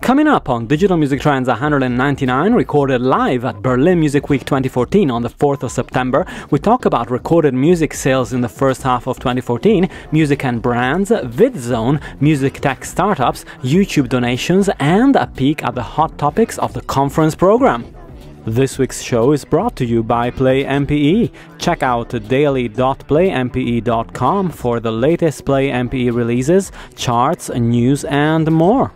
Coming up on Digital Music Trends 199, recorded live at Berlin Music Week 2014 on the 4th of September, we talk about recorded music sales in the first half of 2014, music and brands, VidZone, music tech startups, YouTube donations, and a peek at the hot topics of the conference program. This week's show is brought to you by Play MPE. Check out daily.plaympe.com for the latest Play MPE releases, charts, news, and more.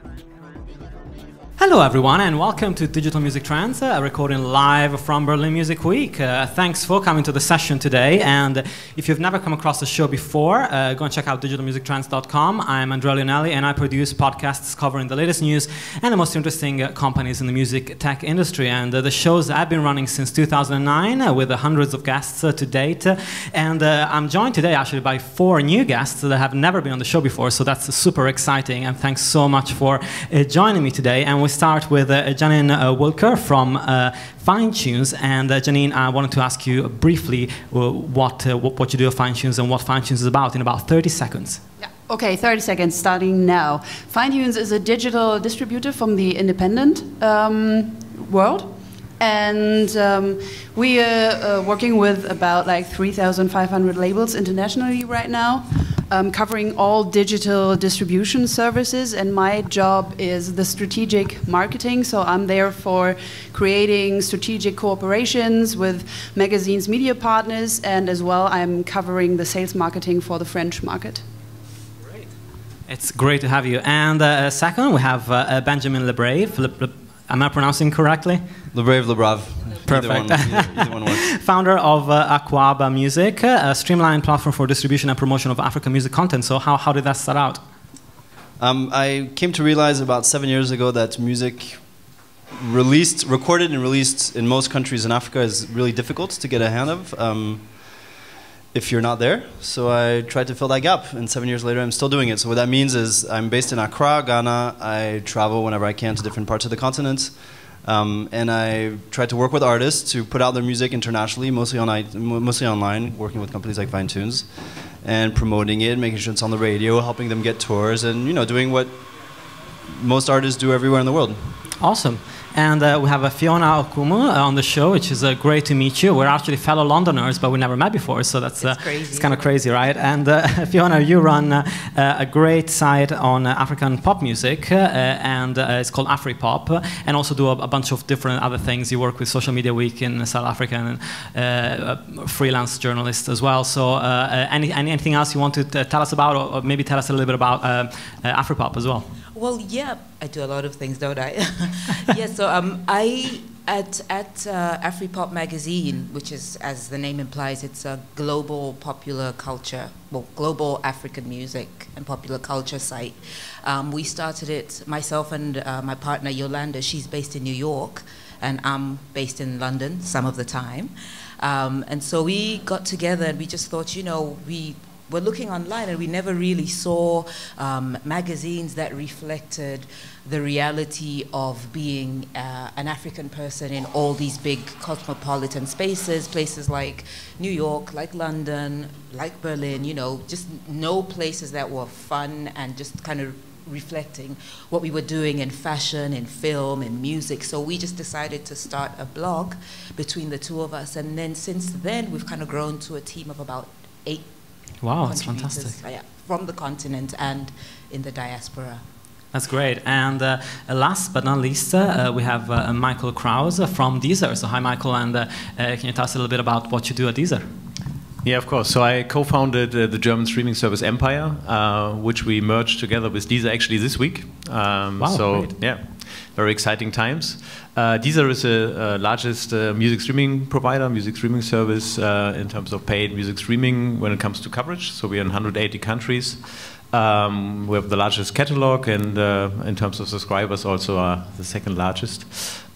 Hello, everyone, and welcome to Digital Music Trends, uh, recording live from Berlin Music Week. Uh, thanks for coming to the session today. And if you've never come across the show before, uh, go and check out digitalmusictrends.com. I'm Andrea Leonelli, and I produce podcasts covering the latest news and the most interesting uh, companies in the music tech industry. And uh, the shows I've been running since 2009 uh, with hundreds of guests to date. and I'm joined today actually by four new guests that have never been on the show before, so that's super exciting. And thanks so much for joining me today. And we start with uh, Janine uh, Wuelker from uh, Finetunes. And uh, Janine, I wanted to ask you briefly uh, what, uh, what you do at Finetunes and what Finetunes is about in about 30 seconds. Yeah. Okay, 30 seconds starting now. Finetunes is a digital distributor from the independent um, world and um, we are uh, working with about like 3,500 labels internationally right now, um, covering all digital distribution services. And my job is the strategic marketing. So I'm there for creating strategic cooperations with magazines, media partners, and as well I'm covering the sales marketing for the French market. Great. It's great to have you. And uh, second, we have uh, Benjamin Lebrave. Le, Le, am I pronouncing correctly? LeBrave, LeBrav. Perfect. Either one, either, either Founder of uh, Akwaaba Music, a streamlined platform for distribution and promotion of African music content. So, how, how did that start out? Um, I came to realize about seven years ago that music released, recorded and released in most countries in Africa is really difficult to get a hand of. Um, if you're not there. So I tried to fill that gap, and seven years later, I'm still doing it. So what that means is I'm based in Accra, Ghana. I travel whenever I can to different parts of the continent. Um, and I tried to work with artists to put out their music internationally, mostly, on, mostly online, working with companies like Finetunes, and promoting it, making sure it's on the radio, helping them get tours, and you know, doing what most artists do everywhere in the world. Awesome. And uh, we have a Phiona Okumu uh, on the show, which is uh, great to meet you. We're actually fellow Londoners, but we never met before, so that's uh, it's kind of crazy, right? And uh, Fiona, you run uh, a great site on African pop music, and it's called AfriPop, and also do a, a, bunch of different other things. You work with Social Media Week in South Africa and freelance journalist as well. So, any, anything else you want to tell us about, or, or, maybe tell us a little bit about AfriPop as well? Well, yeah, I do a lot of things, don't I? yeah, so um, I at at uh, AfriPop magazine, which is as the name implies, it's a global popular culture, well, global African music and popular culture site. Um, we started it myself and uh, my partner Yolanda. She's based in New York, and I'm based in London some of the time. Um, and so we got together and we just thought, you know, we were looking online and we never really saw um, magazines that reflected the reality of being uh, an African person in all these big cosmopolitan spaces, places like New York, like London, like Berlin, you know, just no places that were fun and just kind of reflecting what we were doing in fashion, in film, in music. So we just decided to start a blog between the two of us. And then since then, we've kind of grown to a team of about eight Wow, that's fantastic. Uh, from the continent and in the diaspora. That's great. And uh, last but not least, uh, we have uh, Michael Krause from Deezer. So, hi, Michael, and uh, uh, can you tell us a little bit about what you do at Deezer? Yeah, of course. So I co-founded uh, the German streaming service Simfy, uh, which we merged together with Deezer actually this week. Um, wow, so great. yeah, very exciting times. Uh, Deezer is the uh, largest uh, music streaming provider, music streaming service uh, in terms of paid music streaming when it comes to coverage. So we're in 180 countries. Um, we have the largest catalog, and uh, in terms of subscribers, also are the second largest.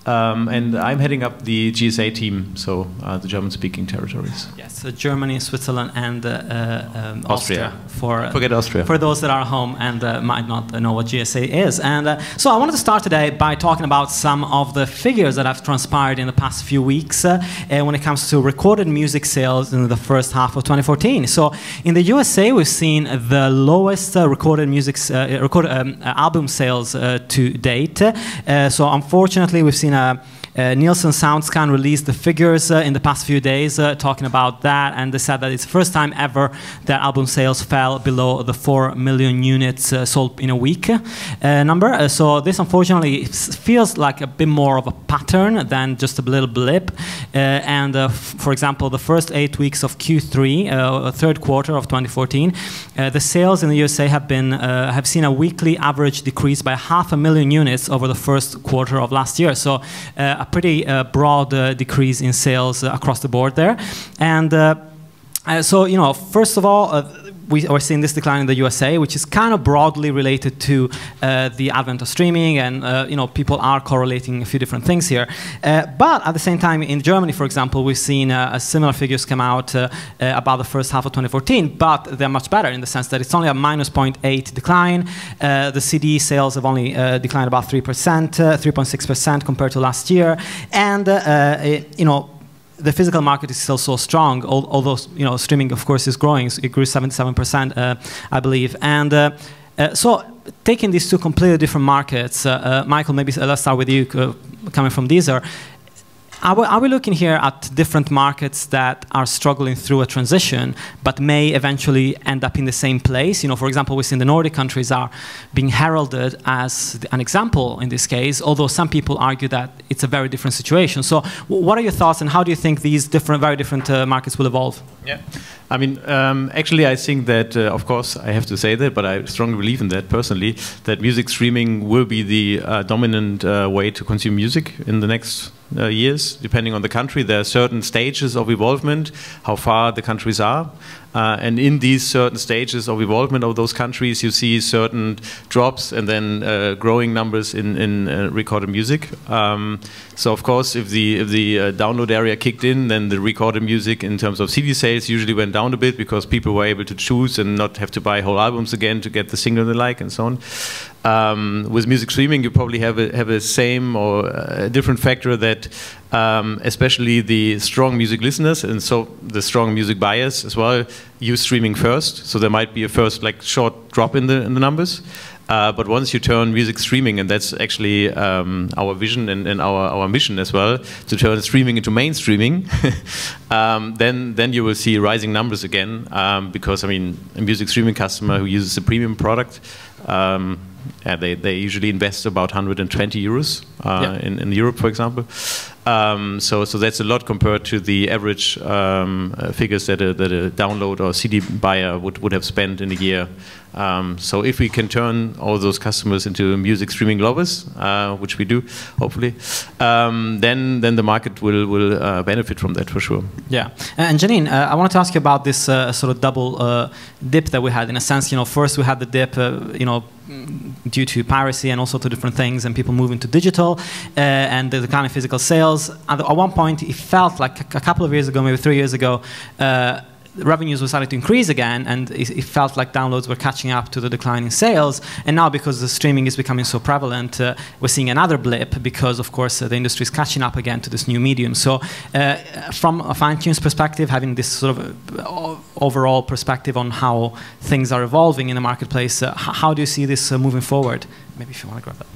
Um, and I'm heading up the GSA team, so uh, the German-speaking territories. Yes, uh, Germany, Switzerland, and uh, uh um, Austria. Austria. For forget Austria. For those that are home and uh, might not know what GSA is, and uh, so I wanted to start today by talking about some of the figures that have transpired in the past few weeks when it comes to recorded music sales in the first half of 2014. So in the USA, we've seen the lowest recorded music recorded um, album sales to date. Uh, so unfortunately, we've seen a uh, Nielsen SoundScan released the figures uh, in the past few days uh, talking about that, and they said that it's the first time ever that album sales fell below the 4 million units uh, sold in a week uh, number. Uh, so this unfortunately feels like a bit more of a pattern than just a little blip. and for example, the first eight weeks of Q3, third quarter of 2014, the sales in the USA have been have seen a weekly average decrease by half a million units over the first quarter of last year. So a pretty uh, broad uh, decrease in sales uh, across the board there. And so, you know, first of all, we are seeing this decline in the USA, which is kind of broadly related to uh, the advent of streaming, and uh, you know people are correlating a few different things here. Uh, but at the same time, in Germany, for example, we've seen uh, similar figures come out uh, uh, about the first half of 2014, but they're much better in the sense that it's only a minus 0.8 decline. the CD sales have only declined about 3%, 3.6% compared to last year, and it, you know the physical market is still so strong, although you know streaming, of course, is growing. It grew 77%, uh, I believe. And uh, uh, so, taking these two completely different markets, uh, uh, Michael, maybe let's start with you, uh, coming from Deezer. Are we, are we, looking here at different markets that are struggling through a transition, but may eventually end up in the same place? You know, for example, we've seen the Nordic countries are being heralded as an example in this case, although some people argue that it's a very different situation. So, what are your thoughts, and how do you think these different, very different uh, markets will evolve? Yeah, I mean, um, actually, I think that, uh, of course, I have to say that, but I strongly believe in that personally, that music streaming will be the uh, dominant uh, way to consume music in the next uh, years, depending on the country. There are certain stages of evolvement, how far the countries are. Uh, and in these certain stages of evolvement of those countries, you see certain drops and then uh, growing numbers in, in uh, recorded music. Um, so of course, if the if the uh, download area kicked in, then the recorded music in terms of CD sales usually went down a bit because people were able to choose and not have to buy whole albums again to get the single they like and so on. Um, with music streaming, you probably have a, have a same or a different factor that um, especially the strong music listeners and so the strong music buyers as well use streaming first. So there might be a first like short drop in the in the numbers. Uh, but once you turn music streaming, and that's actually um, our vision and, and, our, our mission as well, to turn streaming into mainstreaming, um, then then you will see rising numbers again. Um, because I mean, a music streaming customer who uses a premium product um, they, they usually invest about 120 euros uh, yeah. in, in Europe, for example. Um, so, so that's a lot compared to the average um, uh, figures that a, that a download or CD buyer would, would have spent in a year. Um, so if we can turn all those customers into music streaming lovers, uh, which we do, hopefully, um, then then the market will will uh, benefit from that for sure. Yeah, and Janine, uh, I wanted to ask you about this uh, sort of double uh, dip that we had. In a sense, you know, first we had the dip, you know, due to piracy and also to different things and people moving to digital uh, and the, the, kind of physical sales. At, at, one point, it felt like a, couple of years ago, maybe three years ago, uh, revenues were starting to increase again, and it, felt like downloads were catching up to the decline in sales. And now, because the streaming is becoming so prevalent, uh, we're seeing another blip because, of course, uh, the industry is catching up again to this new medium. So, uh, from a Finetunes perspective, having this sort of uh, overall perspective on how things are evolving in the marketplace, uh, how do you see this uh, moving forward? Maybe if you want to grab that.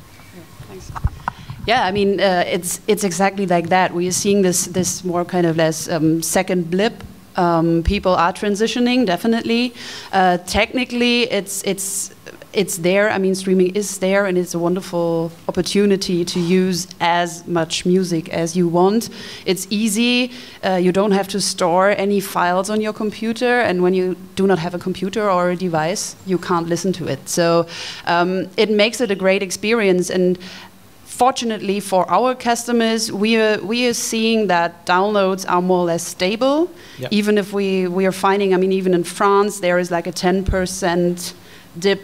Yeah, I mean, uh, it's it's exactly like that. We are seeing this this more kind of less um, second blip um, people are transitioning, definitely. Uh, technically, it's it's it's there. I mean, streaming is there, and it's a wonderful opportunity to use as much music as you want. It's easy. Uh, you don't have to store any files on your computer, and when you do not have a computer or a device, you can't listen to it. So um, it makes it a great experience. And fortunately for our customers, we are, we are seeing that downloads are more or less stable. Yep. Even if we, we are finding, I mean, even in France, there is like a 10% dip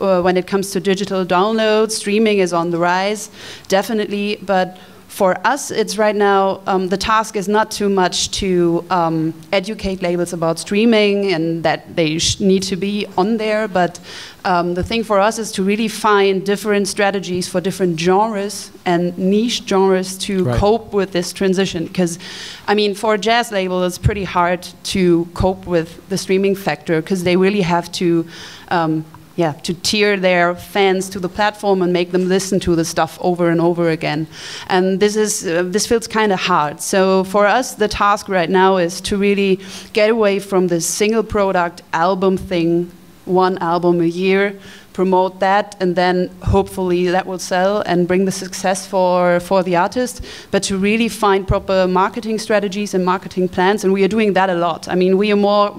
uh, when it comes to digital downloads. Streaming is on the rise, definitely. But for us, it's right now, um, the task is not too much to um, educate labels about streaming and that they need to be on there, but um, the thing for us is to really find different strategies for different genres and niche genres to right. cope with this transition. Because, I mean, for a jazz label, it's pretty hard to cope with the streaming factor because they really have to um, yeah, to tear their fans to the platform and make them listen to the stuff over and over again. And this is uh, this feels kind of hard. So for us, the task right now is to really get away from this single product album thing, one album a year, promote that, and then hopefully that will sell and bring the success for, for the artist. But to really find proper marketing strategies and marketing plans, and we are doing that a lot. I mean, we are more,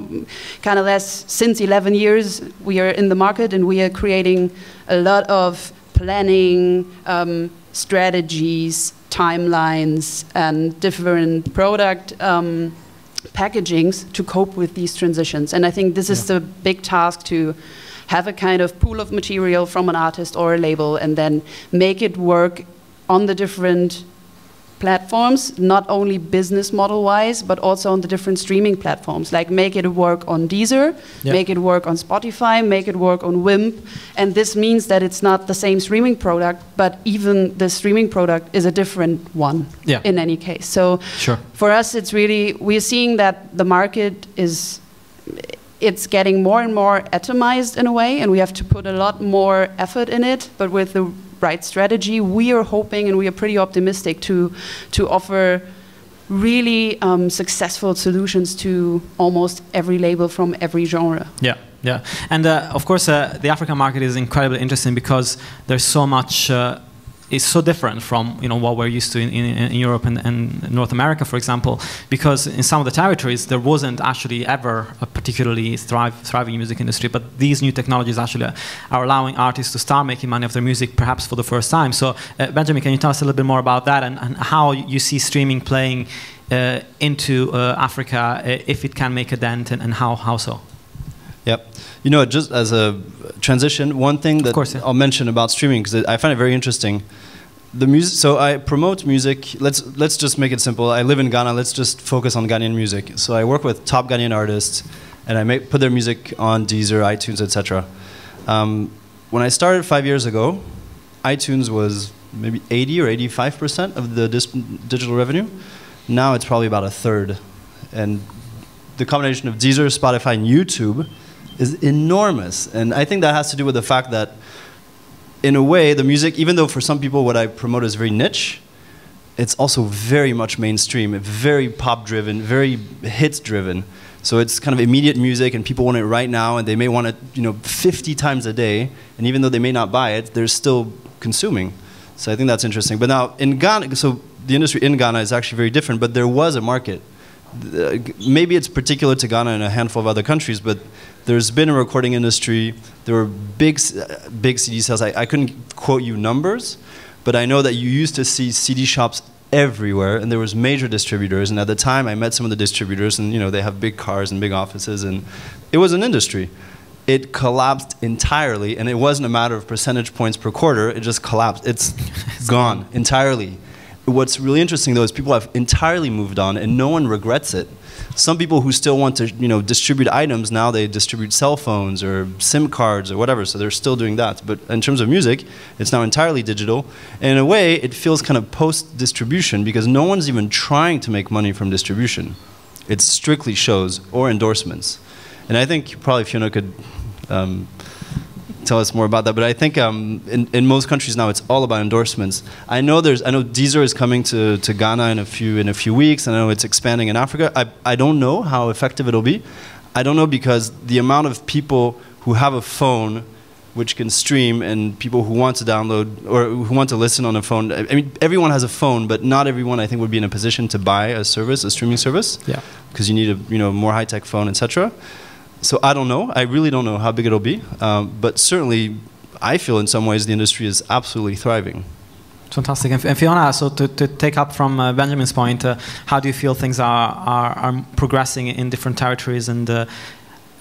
kind of less, since 11 years, we are in the market and we are creating a lot of planning, um, strategies, timelines, and different product. Um, packagings to cope with these transitions and i think this is the big task to have a kind of pool of material from an artist or a label and then make it work on the different platforms, not only business model wise, but also on the different streaming platforms. Like make it work on Deezer, yeah. make it work on Spotify, make it work on Wimp. And this means that it's not the same streaming product, but even the streaming product is a different one yeah. in any case. So sure. for us, it's really, we're seeing that the market is it's getting more and more atomized in a way, and we have to put a lot more effort in it. But with the right strategy, we are hoping and we are pretty optimistic to to offer really um, successful solutions to almost every label from every genre. Yeah. Yeah, and uh, of course, uh, the African market is incredibly interesting because there's so much uh, is so different from you know what we're used to in, in, in Europe and, and, North America, for example, because in some of the territories there wasn't actually ever a particularly thrive, thriving music industry, but these new technologies actually are allowing artists to start making money off their music, perhaps for the first time. So, uh, Benjamin, can you tell us a little bit more about that and, and how you see streaming playing uh, into uh, Africa, uh, if it can make a dent, and, and how how so? Yep. You know, just as a transition, one thing that course, yeah. I'll mention about streaming because I find it very interesting. The music. So I promote music. Let's let's just make it simple. I live in Ghana. Let's just focus on Ghanaian music. So I work with top Ghanaian artists, and I make, put their music on Deezer, iTunes, etc. Um, when I started five years ago, iTunes was maybe 80 or 85 percent of the digital revenue. Now it's probably about a third, and the combination of Deezer, Spotify, and YouTube is enormous. And I think that has to do with the fact that, in a way, the music, even though for some people what I promote is very niche, it's also very much mainstream, very pop driven, very hits driven. So it's kind of immediate music, and people want it right now, and they may want it, you know, 50 times a day. And even though they may not buy it, they're still consuming. So I think that's interesting. But now in Ghana, so the industry in Ghana is actually very different. But there was a market. Uh, maybe it's particular to Ghana and a handful of other countries, but there's been a recording industry. There were big, uh, big CD sales. I, I couldn't quote you numbers, but I know that you used to see CD shops everywhere, and there was major distributors. And at the time, I met some of the distributors, and you know they have big cars and big offices, and it was an industry. It collapsed entirely, and it wasn't a matter of percentage points per quarter. It just collapsed. It's gone entirely. What's really interesting though is people have entirely moved on, and no one regrets it. Some people who still want to you know distribute items now they distribute cell phones or sim cards or whatever so they're still doing that. But in terms of music it's now entirely digital. And in a way it feels kind of post distribution because no one's even trying to make money from distribution. It's strictly shows or endorsements. And i think probably Phiona could um, tell us more about that. But I think um, in, in most countries now it's all about endorsements. I know there's I know Deezer is coming to, to Ghana in a few in a few weeks. And I know it's expanding in Africa. I, I don't know how effective it'll be. I don't know because the amount of people who have a phone which can stream and people who want to download or who want to listen on a phone. I mean, everyone has a phone, but not everyone I think would be in a position to buy a service, a streaming service. Yeah. Because you need a you know more high tech phone, etc so I don't know. I really don't know how big it'll be. Um, but certainly, I feel in some ways the industry is absolutely thriving. Fantastic. And, Phiona, so to, to take up from uh, Benjamin's point, uh, how do you feel things are, are, are progressing in different territories and uh,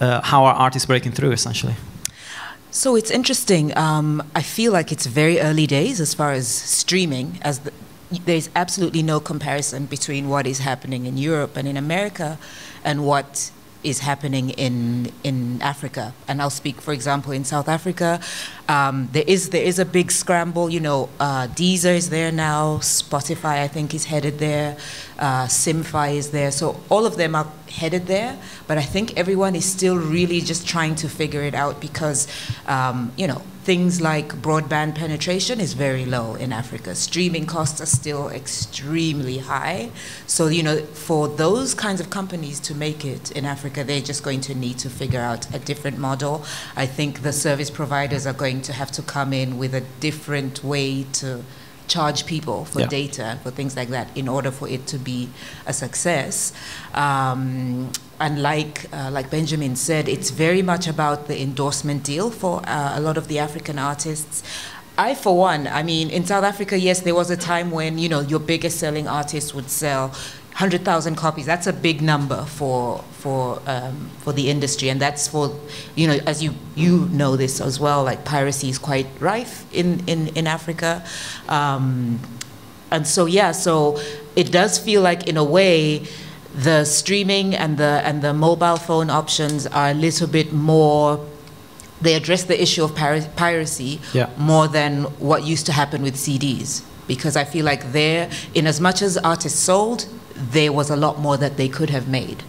uh how are artists breaking through essentially? So it's interesting. Um, I feel like it's very early days as far as streaming, as the, there's absolutely no comparison between what is happening in Europe and in America and what is happening in in Africa. And I'll speak, for example, in South Africa. Um, there is there is a big scramble. You know, uh, Deezer is there now. Spotify, I think, is headed there. Uh, Simfy is there. So all of them are headed there. But I think everyone is still really just trying to figure it out because, um, you know, things like broadband penetration is very low in Africa. Streaming costs are still extremely high. So, you know, for those kinds of companies to make it in Africa, they're just going to need to figure out a different model. I think the service providers are going to have to come in with a different way to charge people for yeah. data, for things like that, in order for it to be a success. Um, and like, uh, like Benjamin said, it's very much about the endorsement deal for uh, a lot of the African artists. I, for one, I mean, in South Africa, yes, there was a time when, you know, your biggest selling artist would sell 100,000 copies. That's a big number for, for, um, for the industry. And that's for, you know, as you, you know this as well, like piracy is quite rife in, in, in Africa. Um, and so, yeah, so it does feel like, in a way, the streaming and the, and the mobile phone options are a little bit more they address the issue of piracy yeah. more than what used to happen with CDs. Because I feel like there, in as much as artists sold, there was a lot more that they could have made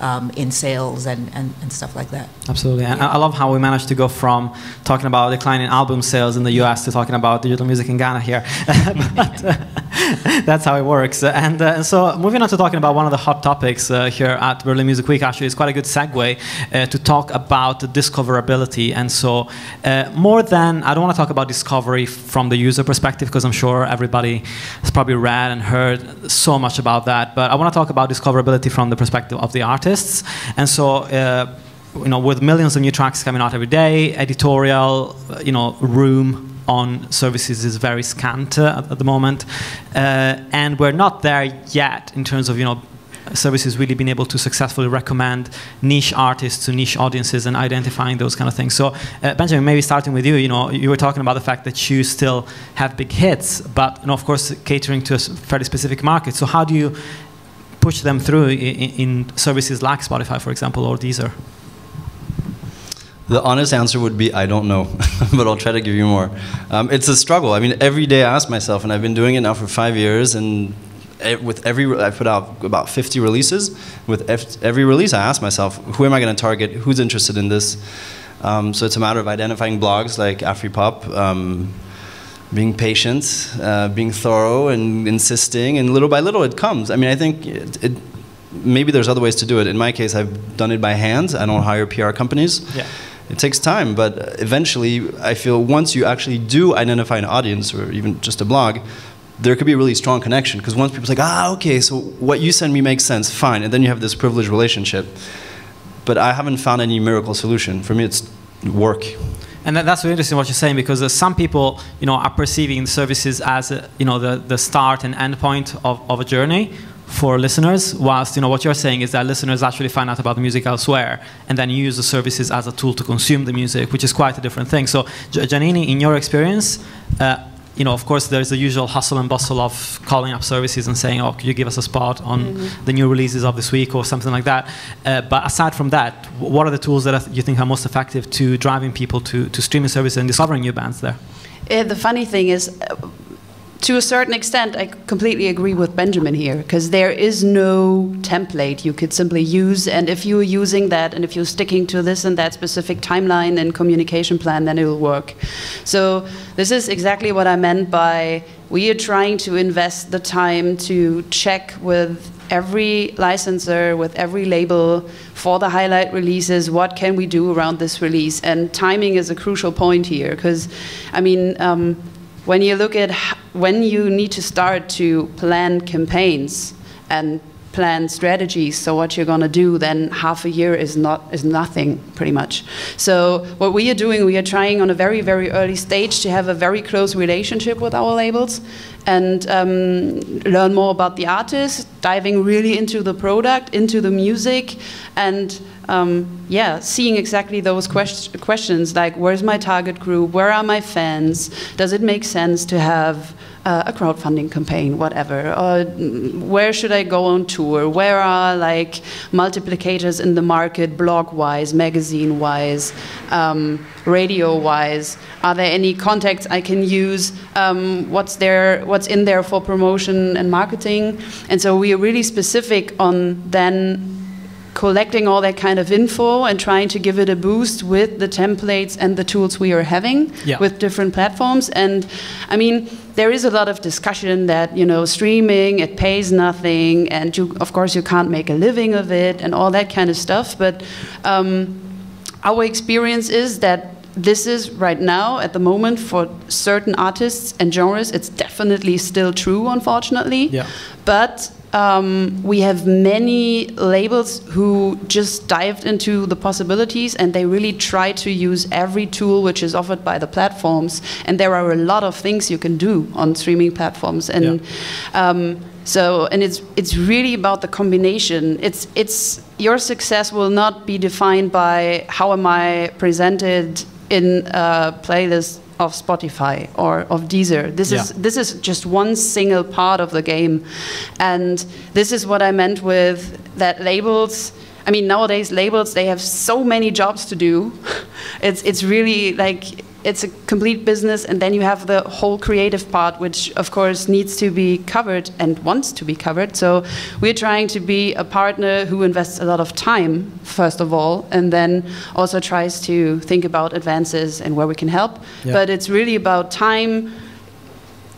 um, in sales and, and, and, stuff like that. Absolutely. And I love how we managed to go from talking about declining album sales in the US to talking about digital music in Ghana here. but, that's how it works. And, uh, so moving on to talking about one of the hot topics uh, here at Berlin Music Week, actually, is quite a good segue uh, to talk about discoverability. And so uh, more than, I don't want to talk about discovery from the user perspective, because I'm sure everybody has probably read and heard so much about that. But I want to talk about discoverability from the perspective of the artists. And so, uh, you know, with millions of new tracks coming out every day, editorial, you know, room on services is very scant uh, at, at, the moment, uh, and we're not there yet in terms of you know services really being able to successfully recommend niche artists to niche audiences and identifying those kind of things. So, uh, Benjamin, maybe starting with you, you know, you were talking about the fact that you still have big hits, but you know, of course, catering to a fairly specific market. So, how do you push them through in, in services like Spotify, for example, or Deezer? The honest answer would be I don't know, but I'll try to give you more. Um, it's a struggle. I mean, every day I ask myself, and I've been doing it now for five years, and with every I put out about 50 releases. With every release, I ask myself, who am I going to target? Who's interested in this? Um, so it's a matter of identifying blogs like AfriPop. Um, being patient, uh, being thorough, and insisting, and little by little it comes. I mean, I think it, it, maybe there's other ways to do it. In my case, I've done it by hand. I don't hire PR companies. Yeah. It takes time, but eventually, I feel once you actually do identify an audience, or even just a blog, there could be a really strong connection. Because once people's like, ah, okay, so what you send me makes sense, fine, and then you have this privileged relationship. But I haven't found any miracle solution. For me, it's work. And that's really interesting what you're saying because uh, some people, you know, are perceiving services as, uh, you know, the, the start and end point of, of a journey for listeners, whilst, you know, what you're saying is that listeners actually find out about the music elsewhere and then use the services as a tool to consume the music, which is quite a different thing. So, Janini, in your experience, uh, you know, of course, there's the usual hustle and bustle of calling up services and saying, "Oh, could you give us a spot on mm -hmm. the new releases of this week or something like that?" Uh, but aside from that, what are the tools that you think are most effective to driving people to to streaming services and discovering new bands there? Uh, the funny thing is, uh, to a certain extent, I completely agree with Benjamin here because there is no template you could simply use. And if you're using that and if you're sticking to this and that specific timeline and communication plan, then it will work. So, this is exactly what I meant by we are trying to invest the time to check with every licensor, with every label for the highlight releases, what can we do around this release? And timing is a crucial point here because, I mean, um, when you look at when you need to start to plan campaigns and plan strategies so what you're going to do then half a year is not is nothing pretty much. So what we are doing we are trying on a very very early stage to have a very close relationship with our labels and um, learn more about the artist diving really into the product into the music and um, yeah, seeing exactly those quest questions like where's my target group, where are my fans, does it make sense to have uh, a crowdfunding campaign, whatever. Or where should I go on tour? Where are like multiplicators in the market, blog-wise, magazine-wise, um, radio-wise? Are there any contacts I can use? Um, what's there? What's in there for promotion and marketing? And so we are really specific on then collecting all that kind of info and trying to give it a boost with the templates and the tools we are having yeah. with different platforms. And I mean, there is a lot of discussion that you know streaming it pays nothing, and you, of course you can't make a living of it and all that kind of stuff. But um, our experience is that this is right now at the moment for certain artists and genres it's definitely still true unfortunately yeah. but um, we have many labels who just dived into the possibilities and they really try to use every tool which is offered by the platforms. And there are a lot of things you can do on streaming platforms. And yeah. um, so, and it's it's really about the combination. It's it's your success will not be defined by how am I presented in uh, a playlist of Spotify or of Deezer. This yeah. is this is just one single part of the game, and this is what I meant with that labels. I mean, nowadays labels they have so many jobs to do. it's it's really like it's a complete business, and then you have the whole creative part, which of course needs to be covered and wants to be covered. So we're trying to be a partner who invests a lot of time, first of all, and then also tries to think about advances and where we can help. Yeah. But it's really about time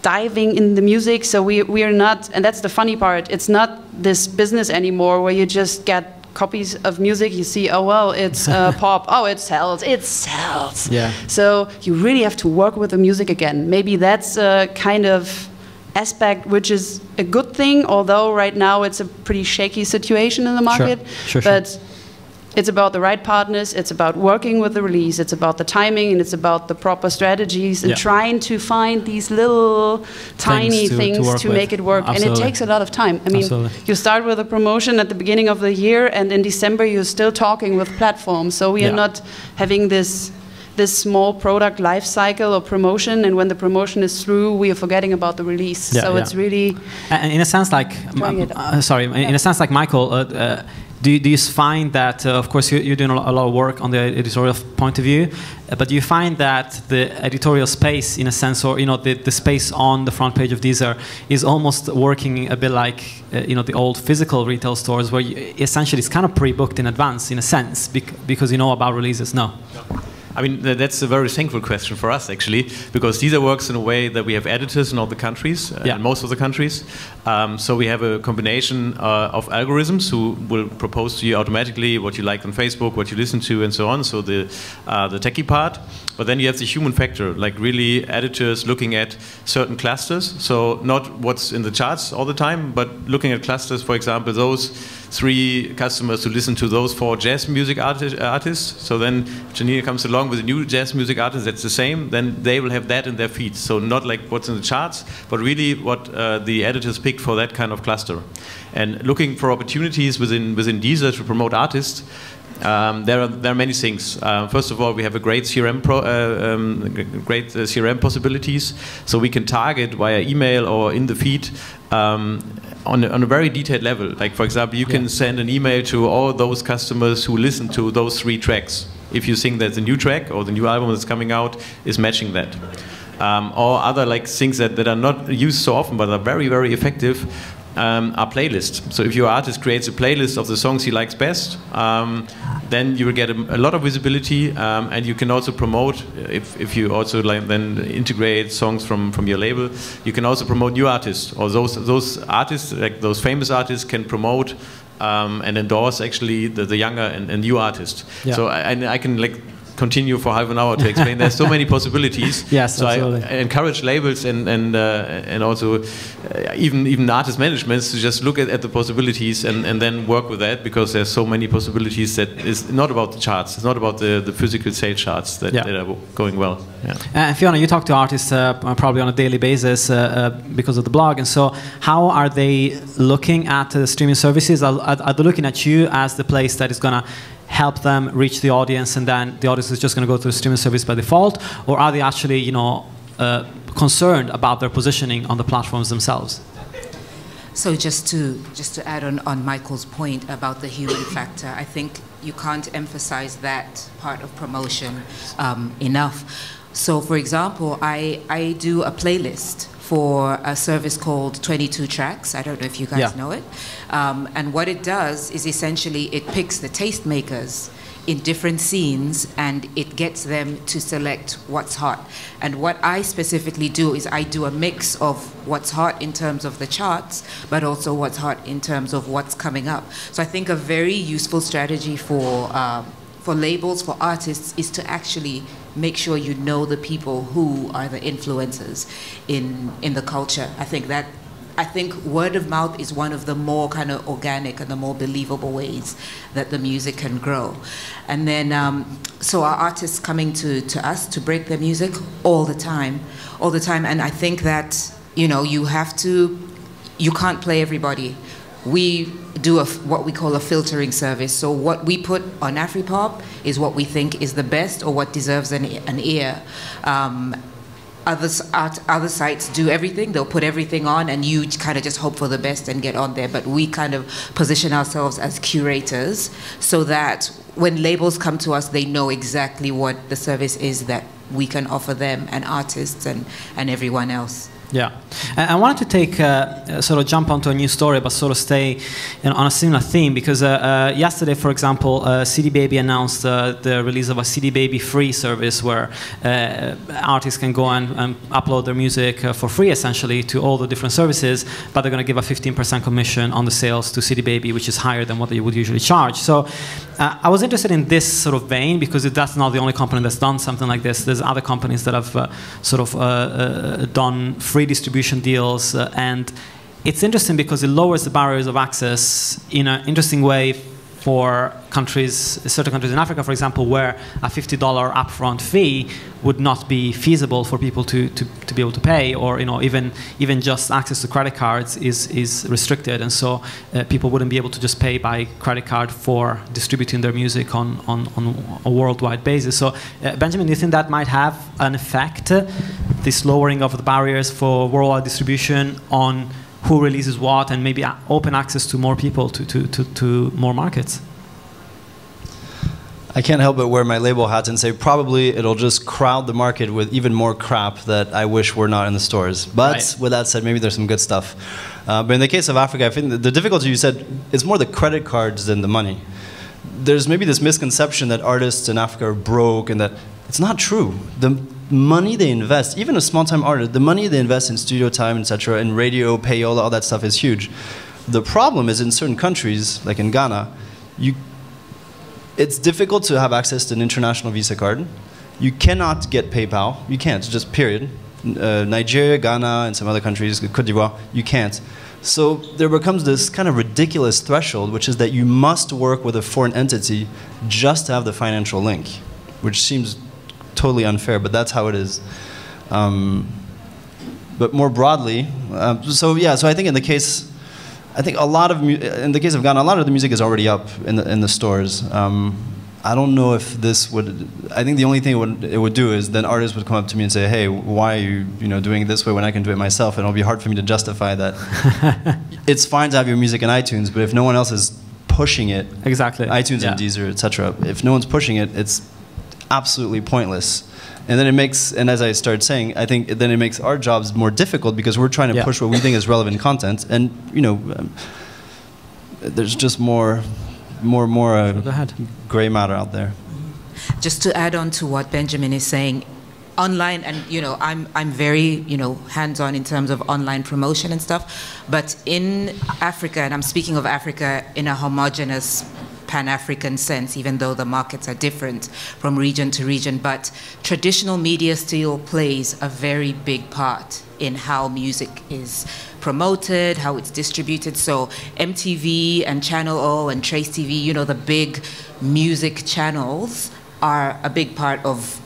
diving in the music so we, we are not and that's the funny part it's not this business anymore where you just get copies of music, you see, oh well, it's uh, pop, oh it sells, it sells. Yeah. So you really have to work with the music again. Maybe that's a kind of aspect which is a good thing, although right now it's a pretty shaky situation in the market. Sure. Sure, but sure. It's about the right partners, it's about working with the release, it's about the timing, and it's about the proper strategies and yeah. trying to find these little tiny things to, things to, to make it work. Absolutely. And it takes a lot of time. I mean, Absolutely. you start with a promotion at the beginning of the year, and in December you're still talking with platforms. So we yeah. are not having this this small product life cycle or promotion and when the promotion is through we are forgetting about the release yeah, so it's really and in a sense like uh, sorry in a sense like michael uh, uh, do you, do you find that, uh, of course, you, are doing a lot of work on the editorial point of view, uh, but do you find that the editorial space, in a sense, or you know, the, the space on the front page of Deezer is almost working a bit like, uh, you know, the old physical retail stores, where you, essentially it's kind of pre-booked in advance, in a sense, bec because you know about releases? No. Yeah. I mean, that's a very thankful question for us, actually, because Deezer works in a way that we have editors in all the countries, uh, yeah. in most of the countries. Um, so we have a combination uh, of algorithms who will propose to you automatically what you like on Facebook, what you listen to, and so on. So the, uh, the techie part. But then you have the human factor, like really editors looking at certain clusters. So not what's in the charts all the time, but looking at clusters, for example, those three customers to listen to those four jazz music arti artists. So then Janina comes along with a new jazz music artist that's the same, then they will have that in their feed. So not like what's in the charts, but really what uh, the editors picked for that kind of cluster. And looking for opportunities within, within Deezer to promote artists, um, there, are, there are many things. Uh, first of all, we have a great CRM pro, uh, um, great uh, CRM possibilities, so we can target via email or in the feed um, on, a, on a very detailed level. Like for example, you can send an email to all those customers who listen to those three tracks. If you think that the new track or the new album that's coming out is matching that. Um, or other like things that, that are not used so often but are very very effective um, are playlists. So if your artist creates a playlist of the songs he likes best, um, then you will get a, a lot of visibility, um, and you can also promote. If, if you also like then integrate songs from, from your label, you can also promote new artists or those those artists like those famous artists can promote um, and endorse actually the, the younger and, and new artists. Yeah. So I, I can like continue for half an hour to explain. There's so many possibilities. Yes, so absolutely. I, encourage labels and and uh, and also uh, even even artist managements to just look at, at the possibilities and, and then work with that because there's so many possibilities that is not about the charts. It's not about the, the physical sales charts that, yeah. that are going well. Yeah. Uh, Phiona, you talk to artists uh, probably on a daily basis uh, uh, because of the blog, and so how are they looking at the streaming services? Are, are they looking at you as the place that is going to help them reach the audience and then the audience is just going to go to the streaming service by default or are they actually you know uh, concerned about their positioning on the platforms themselves. So just to just to add on on Michael's point about the human factor, I think you can't emphasize that part of promotion um, enough. So, for example, I I do a playlist for a service called 22 Tracks. I don't know if you guys Yeah. know it. Um, and what it does is essentially it picks the tastemakers in different scenes and it gets them to select what's hot. And what I specifically do is I do a mix of what's hot in terms of the charts, but also what's hot in terms of what's coming up. So I think a very useful strategy for um, for labels, for artists, is to actually make sure you know the people who are the influencers in in the culture. I think that I think word of mouth is one of the more kind of organic and the more believable ways that the music can grow. And then, um, so our artists coming to, to us to break their music all the time, all the time. And I think that, you know, you have to, you can't play everybody. We do a, what we call a filtering service. So what we put on AfriPop is what we think is the best or what deserves an, an ear. Um, other, other sites do everything. They'll put everything on, and you kind of just hope for the best and get on there. But we kind of position ourselves as curators so that when labels come to us, they know exactly what the service is that we can offer them and artists and, and everyone else. Yeah, I wanted to take uh, uh, sort of jump onto a new story, but sort of stay you know, on a similar theme because uh, uh, yesterday, for example, uh, CD Baby announced uh, the release of a CD Baby free service where artists can go and, and upload their music for free, essentially, to all the different services, but they're going to give a 15% commission on the sales to CD Baby, which is higher than what they would usually charge. So I was interested in this sort of vein because that's not the only company that's done something like this. There's other companies that have sort of done free distribution deals, uh, and it's interesting because it lowers the barriers of access in an interesting way for countries, certain countries in Africa, for example, where a $50 upfront fee would not be feasible for people to, to, to be able to pay, or you know, even even just access to credit cards is, is restricted, and so uh, people wouldn't be able to just pay by credit card for distributing their music on, on, on a worldwide basis. So, uh, Benjamin, do you think that might have an effect, uh, this lowering of the barriers for worldwide distribution on who releases what, and maybe open access to more people, to, to, to, to more markets? I can't help but wear my label hat and say probably it'll just crowd the market with even more crap that I wish were not in the stores. But Right. with that said, maybe there's some good stuff. Uh, but in the case of Africa, I think the, the difficulty you said it's more the credit cards than the money. There's maybe this misconception that artists in Africa are broke and that it's not true. The money they invest, even a small-time artist, the money they invest in studio time, etc., in radio, payola, all that stuff is huge. The problem is in certain countries, like in Ghana, you it's difficult to have access to an international Visa card. You cannot get PayPal. You can't, just period. Uh, Nigeria, Ghana, and some other countries, Cote d'Ivoire, you can't. So there becomes this kind of ridiculous threshold, which is that you must work with a foreign entity just to have the financial link, which seems totally unfair, but that's how it is. Um, but more broadly, um, so yeah, so I think in the case, I think a lot of, in the case of Ghana, a lot of the music is already up in the, in the stores. Um, I don't know if this would, I think the only thing it would, it would do is then artists would come up to me and say, hey, why are you, you know, doing it this way when I can do it myself? And it'll be hard for me to justify that. it's fine to have your music in iTunes, but if no one else is pushing it, Exactly. iTunes Yeah. and Deezer, etc. If no one's pushing it, it's absolutely pointless. And then it makes, and as I started saying, I think then it makes our jobs more difficult because we're trying to Yeah. push what we think is relevant content, and you know, um, there's just more, more, more uh, gray matter out there. just to add on to what Benjamin is saying, online and you know I'm I'm very you know hands-on in terms of online promotion and stuff, but in Africa and I'm speaking of Africa in a homogeneous pan-African sense, even though the markets are different from region to region, but traditional media still plays a very big part in how music is promoted, how it's distributed. So MTV and Channel O and Trace TV, you know, the big music channels are a big part of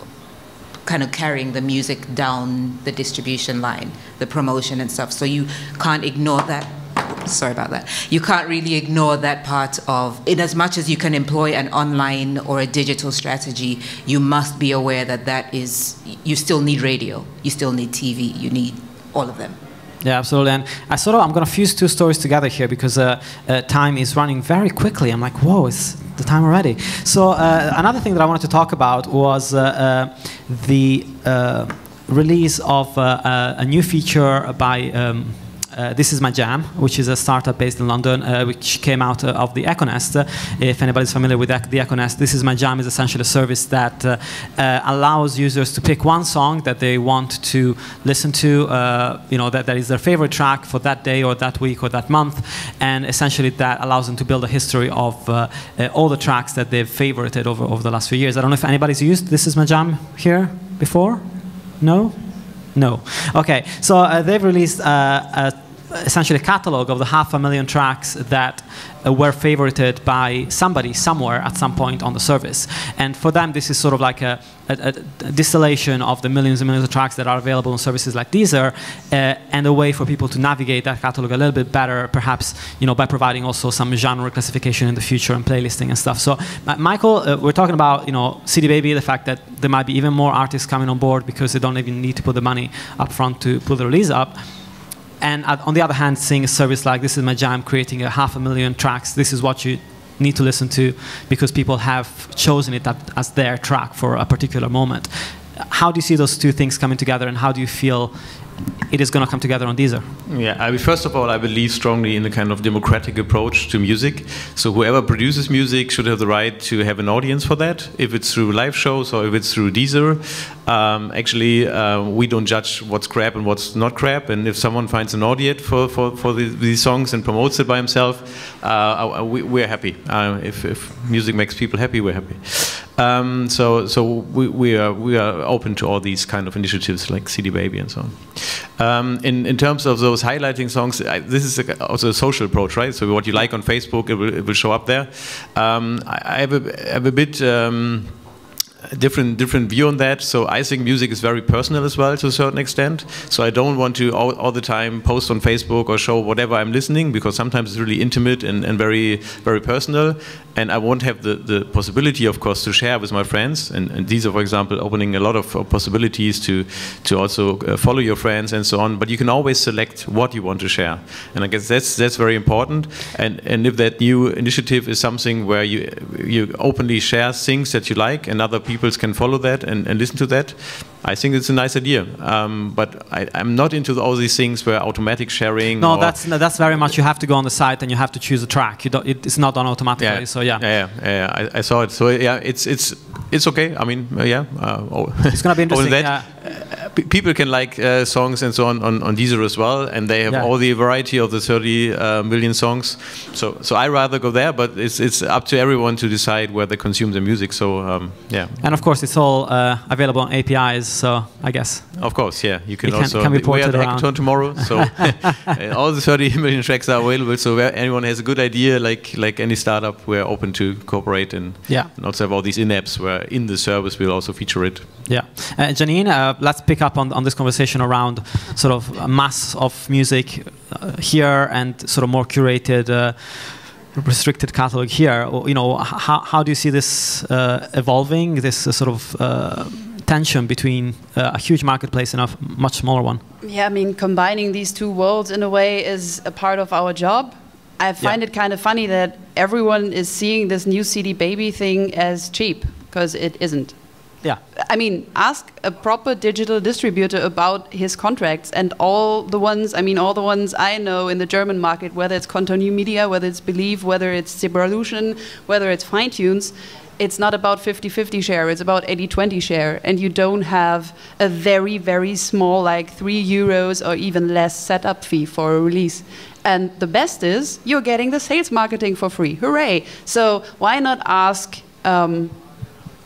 kind of carrying the music down the distribution line, the promotion and stuff. So you can't ignore that sorry about that. You can't really ignore that part of, in as much as you can employ an online or a digital strategy, you must be aware that that is, you still need radio, you still need TV, you need all of them. Yeah, absolutely. And I sort of I'm going to fuse two stories together here because uh, uh, time is running very quickly. I'm like, whoa, it's the time already. So uh, another thing that I wanted to talk about was uh, uh, the uh, release of a new feature by. Um, uh, this is my jam, which is a startup based in London, uh, which came out uh, of the Echo Nest. if anybody's familiar with the Echo Nest, this is my jam is essentially a service that uh, uh, allows users to pick one song that they want to listen to, uh, you know, that, that is their favorite track for that day or that week or that month, and essentially that allows them to build a history of all the tracks that they've favorited over, over the last few years. I don't know if anybody's used This Is My Jam here before? No? No. Okay, so uh, they've released uh, a essentially a catalog of the half a million tracks that uh, were favorited by somebody somewhere at some point on the service. And for them, this is sort of like a, a, a distillation of the millions and millions of tracks that are available on services like Deezer, uh, and a way for people to navigate that catalog a little bit better, perhaps you know by providing also some genre classification in the future and playlisting and stuff. So, uh, Michael, we're talking about you know CD Baby, the fact that there might be even more artists coming on board because they don't even need to put the money up front to put the release up and on the other hand, seeing a service like this is my jam, creating a half a million tracks, this is what you need to listen to because people have chosen it as their track for a particular moment. How do you see those two things coming together, and how do you feel it is going to come together on Deezer? Yeah, I mean, first of all, I believe strongly in a kind of democratic approach to music. So whoever produces music should have the right to have an audience for that, if it's through live shows or if it's through Deezer. Um, actually, uh, we don't judge what's crap and what's not crap. And if someone finds an audience for, for, for the, these songs and promotes it by himself, uh, we, are happy. Uh, if, if music makes people happy, we're happy. Um, so so we, we, are we are open to all these kind of initiatives like CD Baby and so on. Um, in in terms of those highlighting songs, I, this is a, also a social approach, right? So what you like on Facebook, it will, it will show up there. Um, I, I, have a, have a bit. Um, different different view on that. So I think music is very personal as well to a certain extent. So I don't want to all, all the time post on Facebook or show whatever I'm listening because sometimes it's really intimate and, and very very personal. And I won't have the, the possibility, of course, to share with my friends. And, and these are, for example, opening a lot of possibilities to to also uh, follow your friends and so on. But you can always select what you want to share. And I guess that's that's very important. And and if that new initiative is something where you you openly share things that you like and other people can follow that and, and listen to that. I think it's a nice idea, um, but I, am not into all these things where automatic sharing. No, that's no, that's very much. You have to go on the site and you have to choose a track. It, it's not done automatically. Yeah. So yeah. Yeah, yeah, yeah I, I, saw it. So yeah, it's it's it's okay. I mean, uh, yeah. Uh, oh. It's gonna be interesting. that, yeah. Uh, people can like uh, songs and so on, on on Deezer as well, and they have yeah. all the variety of the 30 uh, million songs. So so I rather go there, but it's it's up to everyone to decide where they consume their music. So um, yeah. And of course, it's all uh, available on APIs so I guess. Of course, yeah. You can, can also. Can be we are the hackathon tomorrow, so all the 30 million tracks are available. So anyone has a good idea, like like any startup, we're open to cooperate and, yeah. and also have all these in-apps where in the service we'll also feature it. Yeah, uh, Janine, uh, let's pick up on, on this conversation around sort of mass of music uh, here and sort of more curated uh, restricted catalog here. You know, how, how do you see this uh, evolving? This uh, sort of uh, tension between uh, a huge marketplace and a much smaller one. Yeah, I mean, combining these two worlds in a way is a part of our job. I find yeah. it kind of funny that everyone is seeing this new CD baby thing as cheap because it isn't. Yeah. I mean, ask a proper digital distributor about his contracts and all the ones, I mean, all the ones I know in the German market, whether it's New Media, whether it's Believe, whether it's Zebralution, whether it's Finetunes, it's not about 50-50 share, it's about 80-20 share. And you don't have a very, very small, like three euros or even less setup fee for a release. And the best is you're getting the sales marketing for free. Hooray! So why not ask um,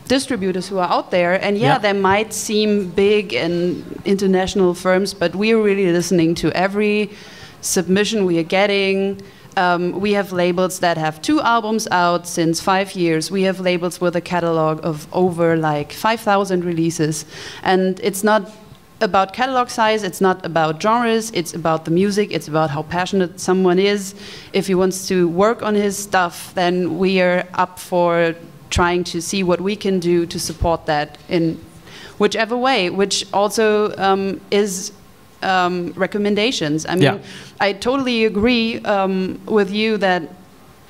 distributors who are out there. And yeah, yeah, they might seem big and international firms, but we're really listening to every submission we are getting. Um, we have labels that have two albums out since five years. We have labels with a catalog of over like 5,000 releases. And it's not about catalog size, it's not about genres, it's about the music, it's about how passionate someone is. If he wants to work on his stuff, then we are up for trying to see what we can do to support that in whichever way, which also um, is um, recommendations. I mean, yeah. I totally agree um, with you that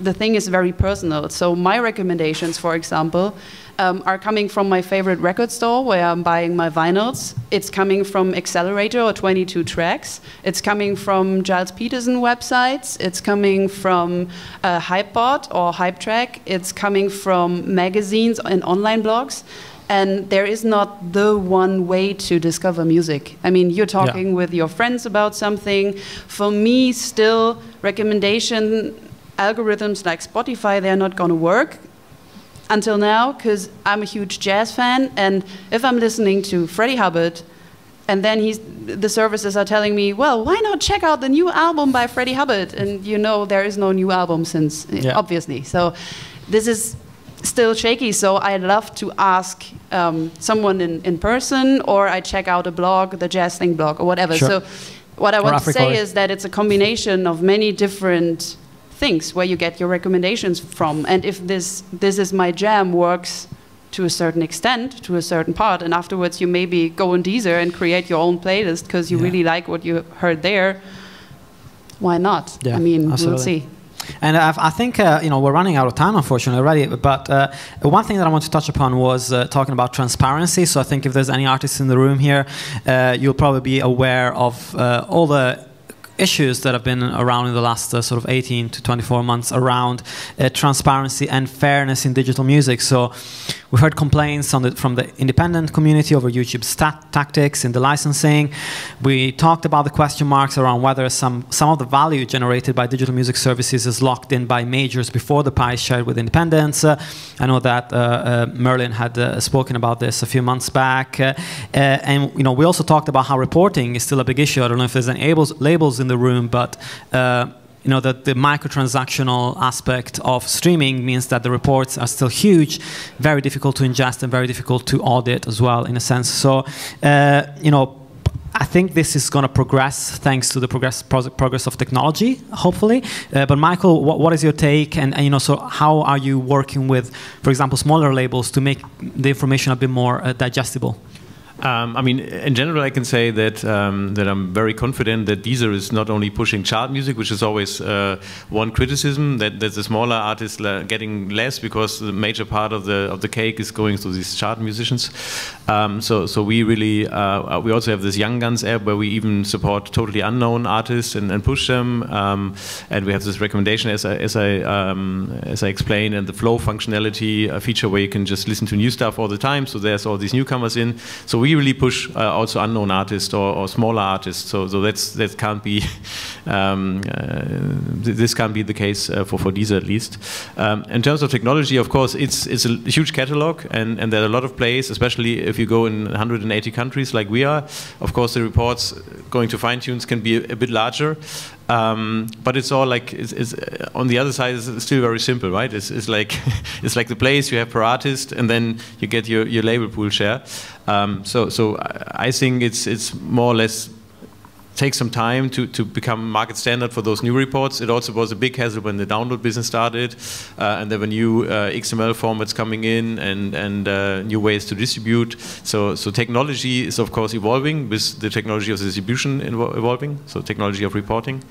the thing is very personal. So my recommendations, for example, um, are coming from my favorite record store where I'm buying my vinyls. It's coming from Accelerator or 22 Tracks. It's coming from Gilles Peterson websites. It's coming from uh, Hypebot or Hypetrack. It's coming from magazines and online blogs. And there is not the one way to discover music. I mean, you're talking yeah. with your friends about something. For me, still, recommendation algorithms like Spotify, they're not going to work until now because I'm a huge jazz fan, and if I'm listening to Freddie Hubbard, and then he's, the services are telling me, well, why not check out the new album by Freddie Hubbard? And you know, there is no new album since, yeah. obviously. So this is still shaky. So I love to ask um, someone in, in person, or I check out a blog, the Jazz Thing blog, or whatever. Sure. So what I want to say is that it's a combination of many different things where you get your recommendations from. And if this this is my jam works to a certain extent, to a certain part, and afterwards you maybe go on Deezer and create your own playlist because you yeah. really like what you heard there. Why not? Yeah, I mean, absolutely. we'll see. And I, I think uh, you know we're running out of time, unfortunately, already. But uh, one thing that I want to touch upon was uh, talking about transparency. So I think if there's any artists in the room here, uh, you'll probably be aware of uh, all the issues that have been around in the last uh, sort of 18 to 24 months around uh, transparency and fairness in digital music. So we heard complaints the, from the independent community over YouTube's tactics in the licensing. We talked about the question marks around whether some, some of the value generated by digital music services is locked in by majors before the pie shared with independents. Uh, I know that uh, uh, Merlin had uh, spoken about this a few months back. and you know, we also talked about how reporting is still a big issue. I don't know if there's any labels, labels in the room, but uh, you know that the microtransactional aspect of streaming means that the reports are still huge, very difficult to ingest and very difficult to audit as well, in a sense. So, uh, you know. I think this is going to progress thanks to the progress, progress of technology, hopefully. Uh, but Michael, what, what is your take? And, and, you know, so how are you working with, for example, smaller labels to make the information a bit more uh, digestible? Um, I mean, in general, I can say that um, that I'm very confident that Deezer is not only pushing chart music, which is always uh, one criticism that, that the smaller artists are getting less because the major part of the of the cake is going to these chart musicians. Um, so so we really uh, we also have this Young Guns app where we even support totally unknown artists and, and push them, um, and we have this recommendation as I as I um, as I explained and the flow functionality a feature where you can just listen to new stuff all the time. So there's all these newcomers in. So we we really push uh, also unknown artists or, or, smaller artists. So, so that's that can't be um, uh, this can't be the case uh, for for Deezer at least. Um, in terms of technology, of course, it's it's a huge catalog, and and there are a lot of plays, especially if you go in 180 countries like we are. Of course, the reports going to finetunes can be a, a bit larger. Um, but it's all like it's, it's, uh, on the other side it's still very simple, right? It's, it's like it's like the place you have per artist, and then you get your, your label pool share. Um, so so I think it's it's more or less takes some time to, to become market standard for those new reports. It also was a big hassle when the download business started, uh, and there were new uh, XML formats coming in and, and uh, new ways to distribute. So, so technology is of course evolving with the technology of the distribution evolving, so technology of reporting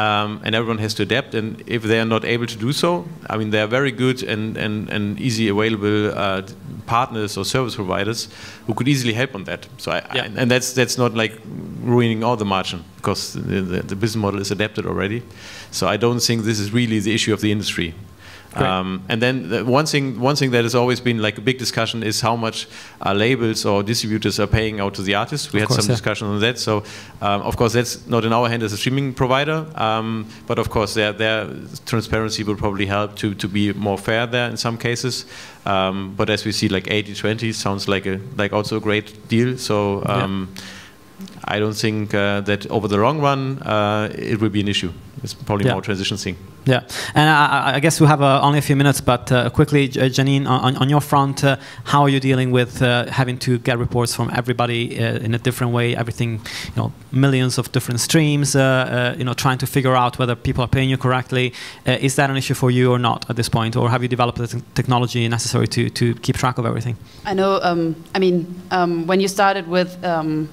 um, and everyone has to adapt. And if they are not able to do so, I mean, they are very good and, and, and easy available uh, partners or service providers who could easily help on that. So, I, yeah. I, and that's that's not like ruining all the margin because the, the, the business model is adapted already. So I don't think this is really the issue of the industry. Um, and then the one thing, one thing that has always been like a big discussion is how much uh, labels or distributors are paying out to the artists. We of had course, some yeah. discussion on that. So, um, of course, that's not in our hand as a streaming provider. Um, but of course, their, their transparency will probably help to, to be more fair there in some cases. Um, but as we see, like 80-20 sounds like a like also a great deal. So. Yeah. Um, I don't think uh, that over the long run uh, it will be an issue. it's probably Yeah. more transition thing. Yeah, and I, I guess we have uh, only a few minutes, but uh, quickly, Janine, on, on your front, uh, how are you dealing with uh, having to get reports from everybody uh, in a different way? Everything, you know, millions of different streams. Uh, uh, you know, trying to figure out whether people are paying you correctly. Uh, is that an issue for you or not at this point, or have you developed the technology necessary to to keep track of everything? I know. Um, I mean, um, when you started with um,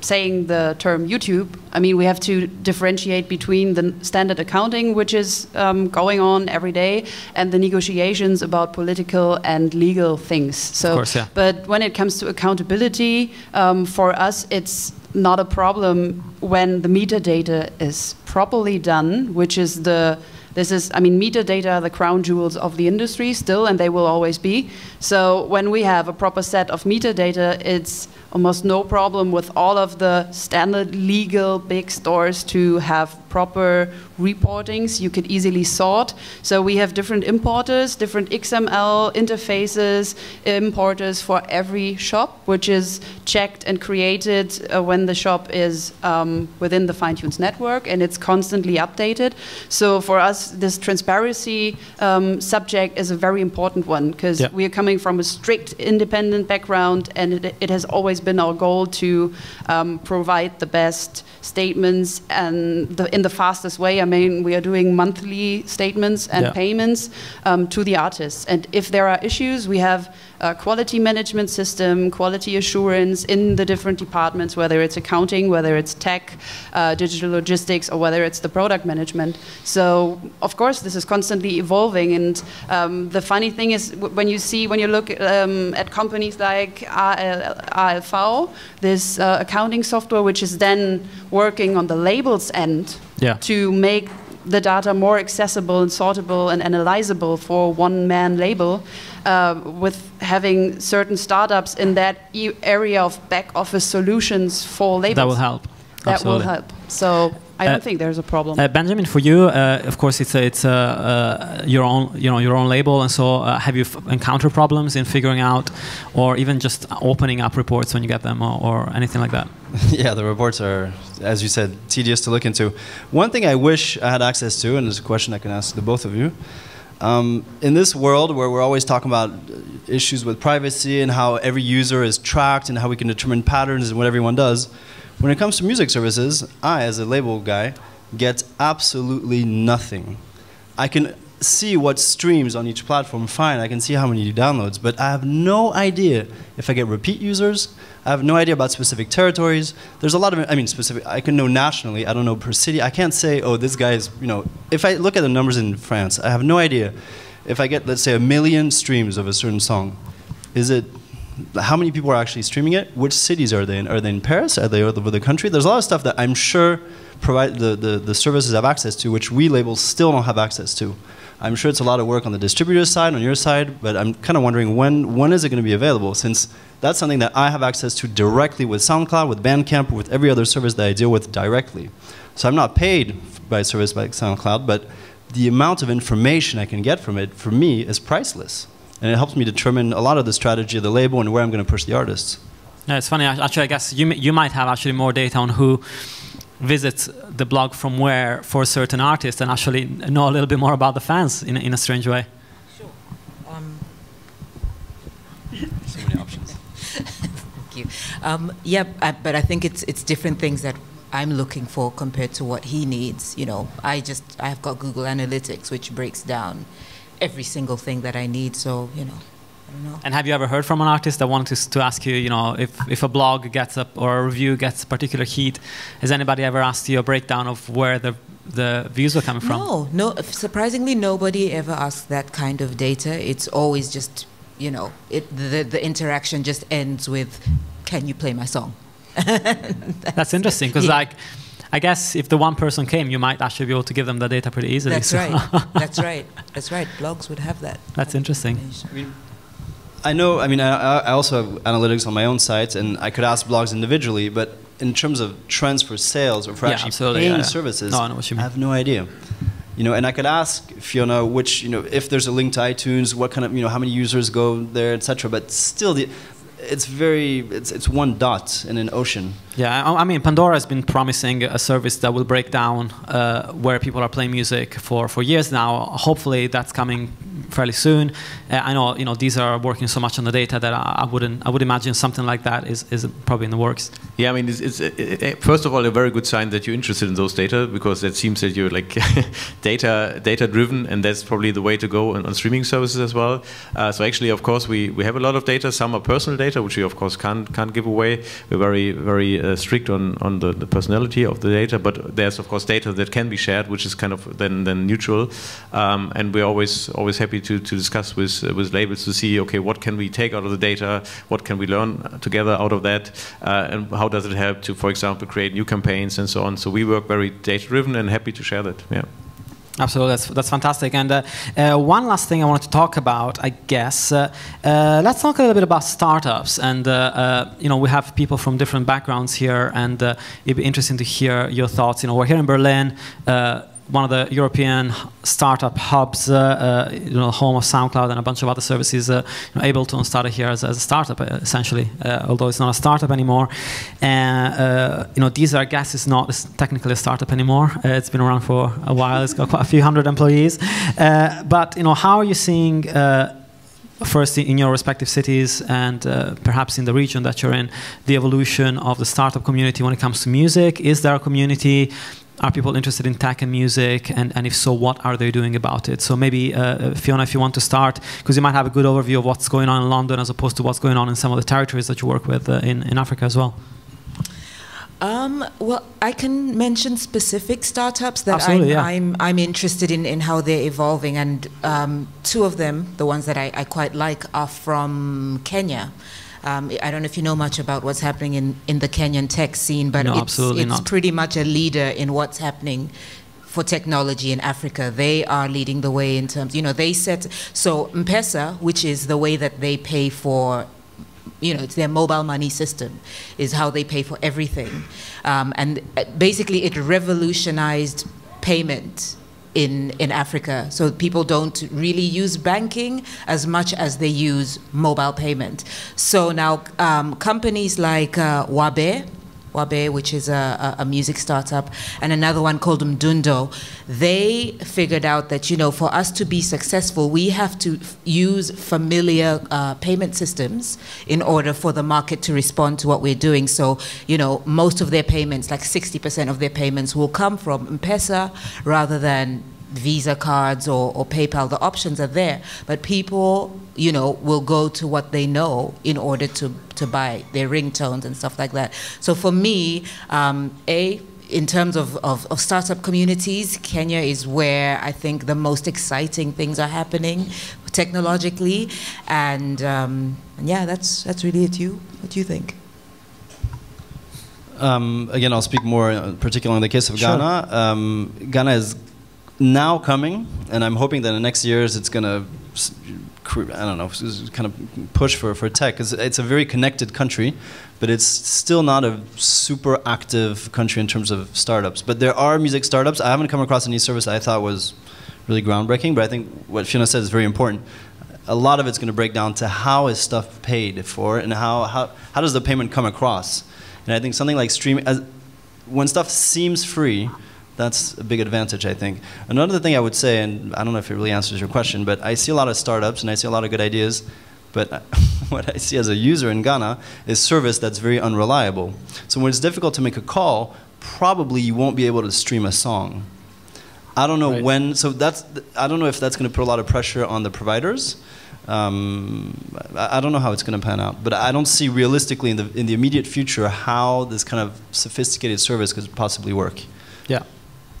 saying the term YouTube, I mean, we have to differentiate between the standard accounting, which is um, going on every day, and the negotiations about political and legal things. So, course, yeah. but when it comes to accountability, um, for us, it's not a problem when the metadata is properly done, which is the this is, I mean, metadata are the crown jewels of the industry still, and they will always be. So when we have a proper set of metadata, it's almost no problem with all of the standard legal big stores to have proper reportings you could easily sort. So we have different importers, different XML interfaces, importers for every shop, which is checked and created uh, when the shop is um, within the FineTunes network, and it's constantly updated. So for us, this transparency um, subject is a very important one because Yeah. we are coming from a strict independent background, and it, it has always been our goal to um, provide the best statements and the, in the fastest way. I mean, we are doing monthly statements and Yeah. payments um, to the artists, and if there are issues, we have a quality management system, quality assurance in the different departments, whether it's accounting, whether it's tech, uh, digital logistics, or whether it's the product management. So, of course, this is constantly evolving. And um, the funny thing is, when you see, when you look um, at companies like AL, ALV, this uh, accounting software, which is then working on the labels end Yeah. to make the data more accessible and sortable and analyzable for one man label uh, with having certain startups in that e- area of back office solutions for labels That will help. that Absolutely. will help so i don't Uh, think there's a problem Uh, Benjamin, for you, uh, of course, it's a, it's a, uh, your own, you know, your own label, and so uh, have you f- encountered problems in figuring out, or even just opening up reports when you get them, or, or anything like that? yeah, the reports are, as you said, tedious to look into. One thing I wish I had access to, and it's a question I can ask the both of you. Um, in this world where we're always talking about uh, issues with privacy and how every user is tracked and how we can determine patterns and what everyone does, when it comes to music services, I, as a label guy, get absolutely nothing. I can see what streams on each platform, fine, I can see how many downloads, but I have no idea if I get repeat users. I have no idea about specific territories. There's a lot of, I mean, specific, I can know nationally, I don't know per city. I can't say, oh, this guy is, you know, if I look at the numbers in France, I have no idea if I get, let's say, a million streams of a certain song. Is it, how many people are actually streaming it? Which cities are they in? Are they in Paris? Are they all over the country? There's a lot of stuff that I'm sure provide the, the, the services have access to, which we labels still don't have access to. I'm sure it's a lot of work on the distributor side, on your side, but I'm kind of wondering when, when is it going to be available? Since that's something that I have access to directly with SoundCloud, with Bandcamp, with every other service that I deal with directly. So I'm not paid by a service like SoundCloud, but the amount of information I can get from it, for me, is priceless. And it helps me determine a lot of the strategy of the label and where I'm going to push the artists. Yeah, it's funny. Actually, I guess you you might have actually more data on who visits the blog from where for a certain artist, and actually know a little bit more about the fans in a, in a strange way. Um, So many options. Thank you. Um, yeah, I, but I think it's it's different things that I'm looking for compared to what he needs. You know, I just I've got Google Analytics, which breaks down every single thing that I need. So you know, I don't know. And have you ever heard from an artist that wanted to, to ask you, you know, if, if a blog gets up or a review gets particular heat, has anybody ever asked you a breakdown of where the the views were coming from? No, no. Surprisingly, nobody ever asks that kind of data. It's always just, you know, it, the the interaction just ends with, "Can you play my song?" That's interesting because, Yeah. like, I guess if the one person came, you might actually be able to give them the data pretty easily. That's so- right. That's right. That's right. Blogs would have that. That's interesting. information. I know. I mean, I, I also have analytics on my own site, and I could ask blogs individually. But in terms of trends for sales or for Yeah, actually absolutely, paying yeah, yeah. services, No, I know what you I have no idea. You know, and I could ask Phiona which you know if there's a link to iTunes, what kind of you know how many users go there, etc. But still, the it's very it's, it's one dot in an ocean. Yeah, I, I mean, Pandora has been promising a service that will break down uh, where people are playing music for, for years now. Hopefully, that's coming fairly soon. Uh, I know you know these are working so much on the data that I, I, wouldn't I would imagine something like that is, is probably in the works. Yeah, I mean it's, it's it, it, first of all a very good sign that you're interested in those data because it seems that you're like data data driven and that's probably the way to go on, on streaming services as well. Uh, so actually, of course, we, we have a lot of data. Some are personal data, which we of course can't can't give away. We're very very uh, strict on on the, the personality of the data, but there's of course data that can be shared, which is kind of then then neutral. Um, and we're always always happy to, to discuss with uh, with labels to see okay what can we take out of the data, what can we learn together out of that, uh, and how does it help to, for example, create new campaigns and so on. So we work very data driven and happy to share that. Yeah. Absolutely, that's, that's fantastic. And uh, uh, one last thing I wanted to talk about, I guess, uh, uh let's talk a little bit about startups. And uh, uh, you know, we have people from different backgrounds here, and it'd be interesting to hear your thoughts. You know, we're here in Berlin one of the European startup hubs, uh, uh, you know, home of SoundCloud and a bunch of other services. Uh, you know, Ableton started here as, as a startup, uh, essentially, uh, although it's not a startup anymore. Uh, you know, Deezer, I guess, is not technically a startup anymore. it's been around for a while. It's got quite a few hundred employees. but you know, how are you seeing? first in your respective cities and perhaps in the region that you're in, the evolution of the startup community when it comes to music? Is there a community? Are people interested in tech and music and, and if so what are they doing about it so maybe uh, uh phiona if you want to start because you might have a good overview of what's going on in london as opposed to what's going on in some of the territories that you work with uh, in, in africa as well um, well, I can mention specific startups that I'm, yeah. I'm, I'm, interested in, in how they're evolving, and um, two of them, the ones that I, I quite like, are from Kenya. Um, I don't know if you know much about what's happening in, in the Kenyan tech scene, but no, it's, it's pretty much a leader in what's happening for technology in Africa. They are leading the way in terms, you know, they set, so M-Pesa, which is the way that they pay for you know, it's their mobile money system, is how they pay for everything. Um, and uh, basically, it revolutionized payment in, in Africa. So people don't really use banking as much as they use mobile payment. So now um, companies like uh, Wabe, Wabe, which is a, a, music startup, and another one called Mdundo, they figured out that, you know, for us to be successful, we have to use familiar uh, payment systems in order for the market to respond to what we're doing. So, you know, most of their payments, like 60% of their payments, will come from M-Pesa rather than Visa cards or, or PayPal, the options are there. But people, you know, will go to what they know in order to, to buy their ringtones and stuff like that. So for me, um, A, in terms of, of, of, startup communities, Kenya is where I think the most exciting things are happening technologically. And, um, and yeah, that's, that's really it. You, what do you think? Um, again, I'll speak more, uh, particularly in the case of sure. Ghana. Um, Ghana is now coming, and I'm hoping that in the next years it's going to, I don't know, kind of push for, for tech. It's, it's a very connected country, but it's still not a super active country in terms of startups. But there are music startups. I haven't come across any service I thought was really groundbreaking, but I think what Phiona said is very important. A lot of it's going to break down to how is stuff paid for and how, how, how does the payment come across. And I think something like streaming, when stuff seems free, that's a big advantage, I think. Another thing I would say, and I don't know if it really answers your question, but I see a lot of startups and I see a lot of good ideas, but what I see as a user in Ghana is service that's very unreliable. So when it's difficult to make a call, probably you won't be able to stream a song. I don't know right. when, so that's, I don't know if that's going to put a lot of pressure on the providers. Um, I, I don't know how it's going to pan out, but I don't see realistically in the, in the immediate future how this kind of sophisticated service could possibly work. Yeah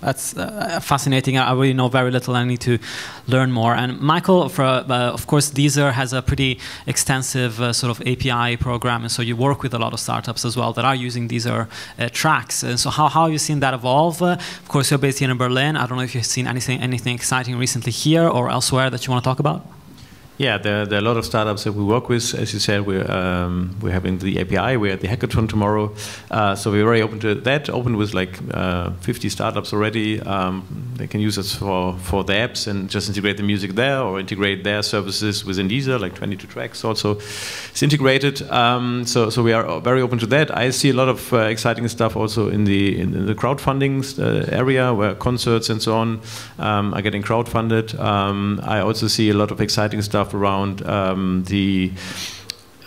that's uh, fascinating. I really know very little. I need to learn more. And Michael, for, uh, of course, Deezer has a pretty extensive uh, sort of API program, and so you work with a lot of startups as well that are using Deezer uh, tracks. And so how, how have you seen that evolve? Uh, of course, you're based here in Berlin. I don't know if you've seen anything anything exciting recently here or elsewhere that you want to talk about. Yeah, there, there, are a lot of startups that we work with. As you said, we're, um, we're having the API. We're at the hackathon tomorrow. Uh, so we're very open to that, open with like uh, 50 startups already. Um, they can use us for, for the apps and just integrate the music there or integrate their services within Deezer, like 22 tracks also. It's integrated. Um, so, so we are very open to that. I see a lot of uh, exciting stuff also in the, in the crowdfunding uh, area where concerts and so on um, are getting crowdfunded. Um, I also see a lot of exciting stuff around um, the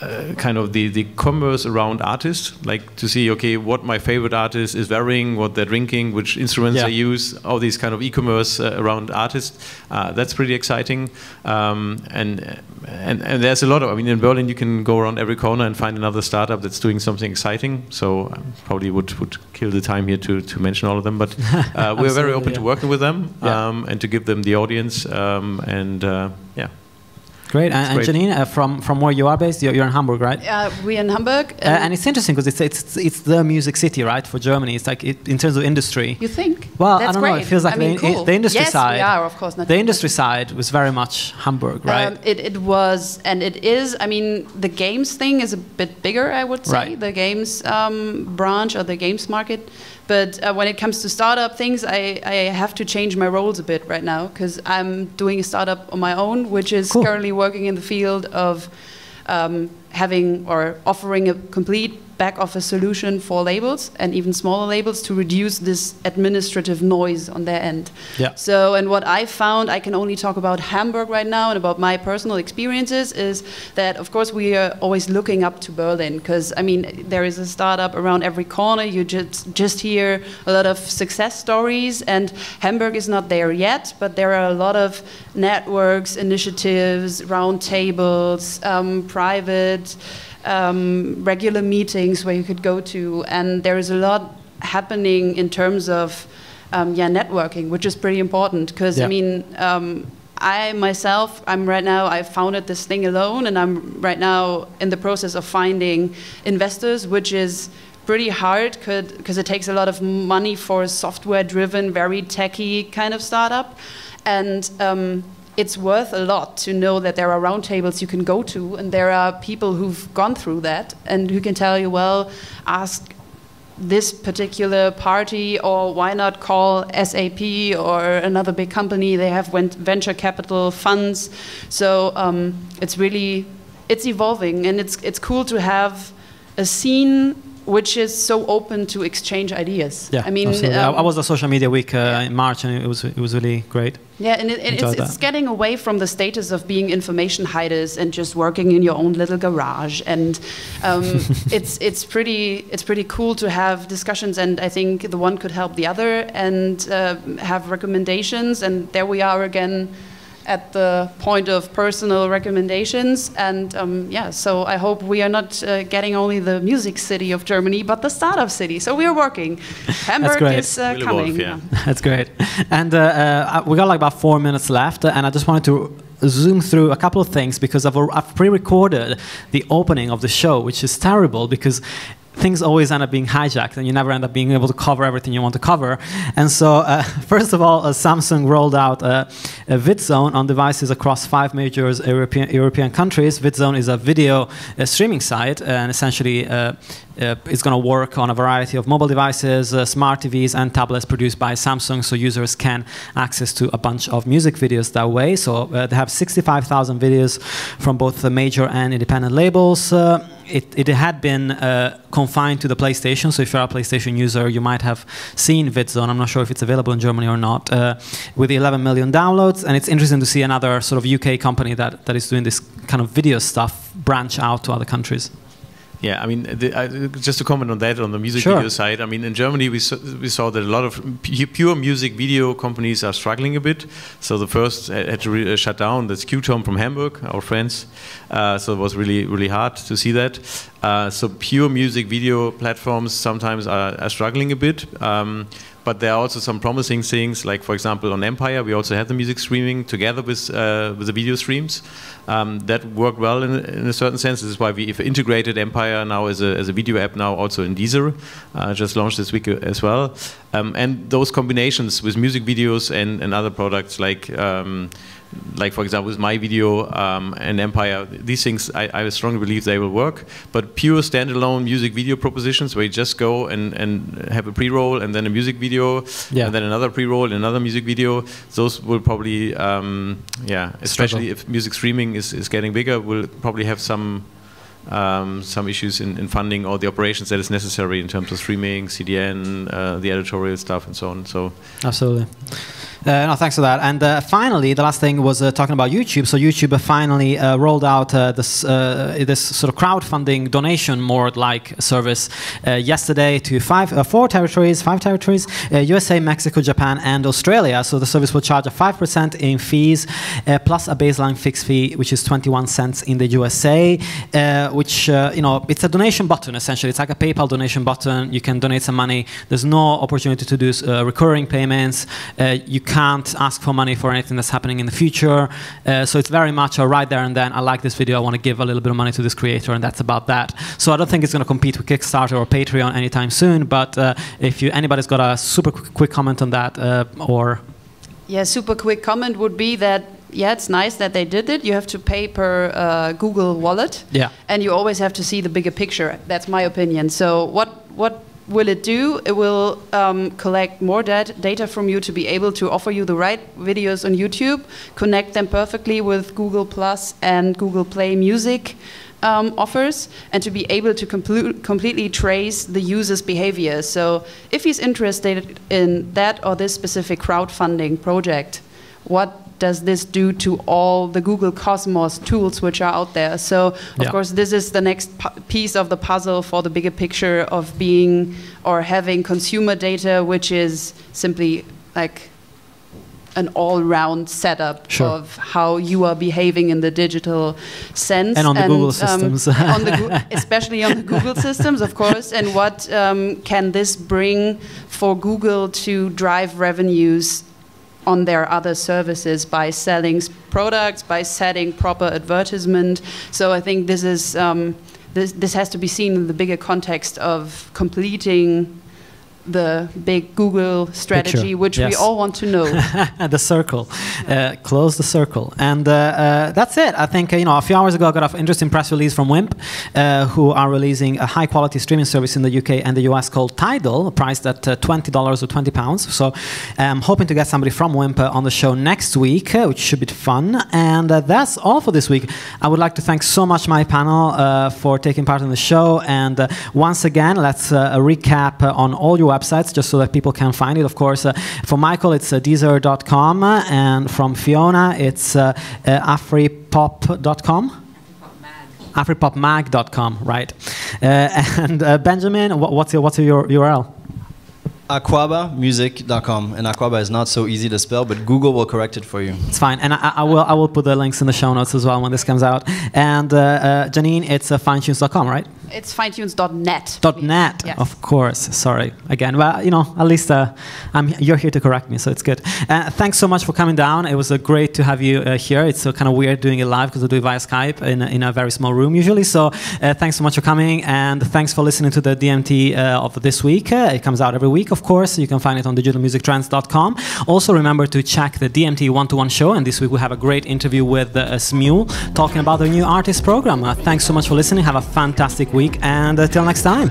uh, kind of the, the commerce around artists, like to see, okay, what my favorite artist is wearing, what they're drinking, which instruments yeah. they use, all these kind of e-commerce uh, around artists. Uh, that's pretty exciting. Um, and, and, and there's a lot of, I mean, in Berlin, you can go around every corner and find another startup that's doing something exciting. So I probably would, would kill the time here to, to mention all of them. But uh, we're very open yeah. to working with them yeah. um, and to give them the audience. Um, and uh, yeah. Great. And, and Janine, uh, from, from where you are based, you're, you're in Hamburg, right? Uh, we're in Hamburg. Uh, and it's interesting because it's, it's, it's the music city, right, for Germany. It's like it, in terms of industry. You think? Well, That's I don't great. know. It feels like I mean, the, cool. the industry yes, side. we are, of course. Not the industry side was very much Hamburg, right? Um, it, it was, and it is. I mean, the games thing is a bit bigger, I would say. Right. The games um, branch or the games market. But uh, when it comes to startup things, I, I have to change my roles a bit right now because I'm doing a startup on my own, which is cool. currently working in the field of um, having or offering a complete back of a solution for labels and even smaller labels to reduce this administrative noise on their end. Yeah. So, and what I found, I can only talk about Hamburg right now and about my personal experiences, is that of course we are always looking up to Berlin because I mean there is a startup around every corner. You just just hear a lot of success stories, and Hamburg is not there yet, but there are a lot of networks, initiatives, roundtables, um, private um, regular meetings where you could go to, and there is a lot happening in terms of um, yeah networking, which is pretty important because Yeah. I mean. Um, I myself, I'm right now, I founded this thing alone, and I'm right now in the process of finding investors, which is pretty hard because it takes a lot of money for a software driven, very techy kind of startup. And um, it's worth a lot to know that there are roundtables you can go to, and there are people who've gone through that and who can tell you, well, ask this particular party, or why not call SAP or another big company? They have venture capital funds, so um, it's really it's evolving, and it's it's cool to have a scene which is so open to exchange ideas. Yeah, I mean, um, I was at Social Media Week uh, in March, and it was it was really great. Yeah, and it, it, it's, it's getting away from the status of being information hiders and just working in your own little garage. And um, it's it's pretty it's pretty cool to have discussions. And I think the one could help the other and uh, have recommendations. And there we are again at the point of personal recommendations. And um, yeah, so I hope we are not uh, getting only the music city of Germany, but the startup city. So we are working. Hamburg great. is uh, Will coming. evolve, yeah. That's great. And uh, uh, we got like about four minutes left, and I just wanted to zoom through a couple of things because I've, I've pre-recorded the opening of the show, which is terrible because things always end up being hijacked and you never end up being able to cover everything you want to cover. And so, uh, first of all, uh, Samsung rolled out uh, a VidZone on devices across five major European, European countries. VidZone is a video uh, streaming site and essentially uh, it's going to work on a variety of mobile devices, smart TVs, and tablets produced by Samsung, so users can access to a bunch of music videos that way. So they have 65,000 videos from both the major and independent labels. It, it had been uh, confined to the PlayStation, so if you're a PlayStation user, you might have seen VidZone. I'm not sure if it's available in Germany or not, uh, with 11 million downloads. And it's interesting to see another sort of UK company that, that is doing this kind of video stuff branch out to other countries. Yeah, I mean, the, uh, just to comment on that on the music Sure. video side. I mean, in Germany, we saw, we saw that a lot of pure music video companies are struggling a bit. So the first had to re- uh, shut down. That's Qtom from Hamburg, our friends. Uh, so it was really really hard to see that. Uh, so pure music video platforms sometimes are, are struggling a bit. Um, but there are also some promising things, like for example on Ampya, we also had the music streaming together with uh, with the video streams. Um, that worked well in, in a certain sense. This is why we've integrated Ampya now as a, as a video app now also in Deezer, uh, just launched this week uh, as well. Um, and those combinations with music videos and, and other products like um, like for example with MyVideo um, and Ampya, these things I, I, strongly believe they will work. But pure standalone music video propositions where you just go and, and have a pre-roll and then a music video yeah. and then another pre-roll and another music video, those will probably um, yeah, especially Struggle. if music streaming is, is getting bigger, will probably have some um, some issues in, in, funding all the operations that is necessary in terms of streaming, CDN, uh, the editorial stuff, and so on. So absolutely. Uh, no, thanks for that. And uh, finally, the last thing was uh, talking about YouTube. So YouTube finally uh, rolled out uh, this uh, this sort of crowdfunding donation more like service yesterday to five, four territories, five territories: USA, Mexico, Japan, and Australia. So the service will charge a five percent in fees plus a baseline fixed fee, which is 21 cents in the USA. which you know, it's a donation button essentially. It's like a PayPal donation button. You can donate some money. There's no opportunity to do recurring payments. you can't ask for money for anything that's happening in the future. Uh, so it's very much a right there and then. I like this video. I want to give a little bit of money to this creator, and that's about that. So I don't think it's going to compete with Kickstarter or Patreon anytime soon. But uh, if you anybody's got a super quick comment on that, uh, or yeah, super quick comment would be that yeah, it's nice that they did it. You have to pay per uh, Google Wallet. Yeah. And you always have to see the bigger picture. That's my opinion. So what what will it do? It will um, collect more dat data from you to be able to offer you the right videos on YouTube, connect them perfectly with Google Plus and Google Play Music um, offers, and to be able to completely trace the user's behavior. So if he's interested in that or this specific crowdfunding project, what does this do to all the Google Cosmos tools which are out there? So, of yeah. course, this is the next piece of the puzzle for the bigger picture of being or having consumer data, which is simply like an all-round setup sure. of how you are behaving in the digital sense, and on the and, Google um, systems, on the especially on the Google systems, of course. And what um, can this bring for Google to drive revenues on their other services by selling products, by setting proper advertisement. So I think this is um, this, this has to be seen in the bigger context of completing the big Google strategy, Picture. which yes. we all want to know. the circle, uh, close the circle, and uh, uh, that's it. I think you know a few hours ago I got an interesting press release from Wimp, uh, who are releasing a high-quality streaming service in the UK and the US called Tidal, priced at uh, twenty dollars or twenty pounds. So I'm hoping to get somebody from Wimp uh, on the show next week, which should be fun. And that's all for this week. I would like to thank so much my panel for taking part in the show, and once again, let's recap on all your websites just so that people can find it. Of course, uh, for Michael, it's uh, Deezer.com, and from Phiona, it's uh, uh, afripop.com afripopmag.com, right? Uh, and uh, Benjamin, what's your what's your URL? akwaabamusic.com and akwaaba is not so easy to spell but google will correct it for you it's fine and i, I will i will put the links in the show notes as well when this comes out and uh, uh, janine it's uh, finetunes.com right it's finetunes.net. .net, yes. of course. Sorry again. Well, you know, at least uh, you're here to correct me, so it's good. Uh, thanks so much for coming down. It was uh, great to have you uh, here. It's kind of weird doing it live because we do it via Skype in, in a very small room usually. So uh, thanks so much for coming, and thanks for listening to the DMT uh, of this week. it comes out every week, of course. You can find it on digitalmusictrends.com. Also, remember to check the DMT one-to-one show, and this week we have a great interview with uh, Smule talking about the new artist program. thanks so much for listening. Have a fantastic week week, and uh, until next time.